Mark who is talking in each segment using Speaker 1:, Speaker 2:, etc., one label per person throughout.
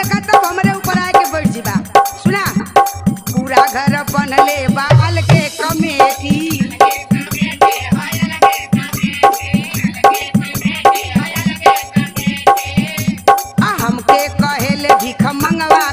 Speaker 1: देखा तब हमरे ऊपर आके बैठ जीवा सुना? पूरा घर बनले बाल के कमेटी। हमके कहेले भिख मंगवा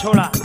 Speaker 2: 抽了。